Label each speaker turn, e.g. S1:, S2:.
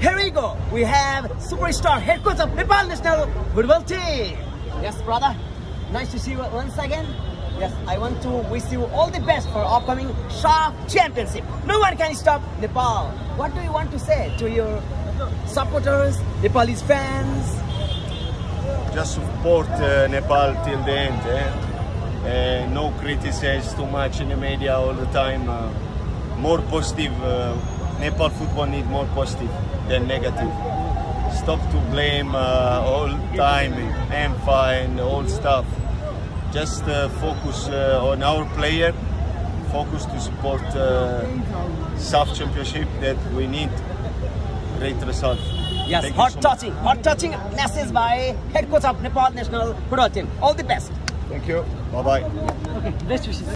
S1: here we go. We have superstar head coach of Nepal national football team. Yes, brother. Nice to see you once again. Yes, I want to wish you all the best for upcoming SAFF Championship. No one can stop Nepal. What do you want to say to your supporters, Nepalese fans?
S2: Just support uh, Nepal till the end. Eh? Uh, no criticize too much in the media all the time. Uh, more positive. Nepal football need more positive than negative. Stop to blame uh, all time ANFA and all stuff. Just uh, focus uh, on our player. Focus to support uh, SAFF Championship that we need great result.
S1: Yes,
S2: Thank you
S1: hot
S2: so much.
S1: touching, hot touching message by head coach of Nepal national football team. All the best.
S2: Thank you. Bye bye.
S1: Okay, best wishes.